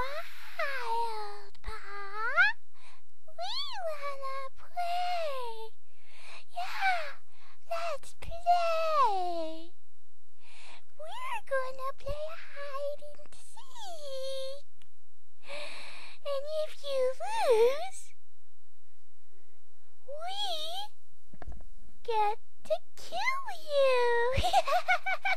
wild, Pa. We wanna play. Yeah, let's play. We're gonna play hide and seek. And if you lose, we get to kill you.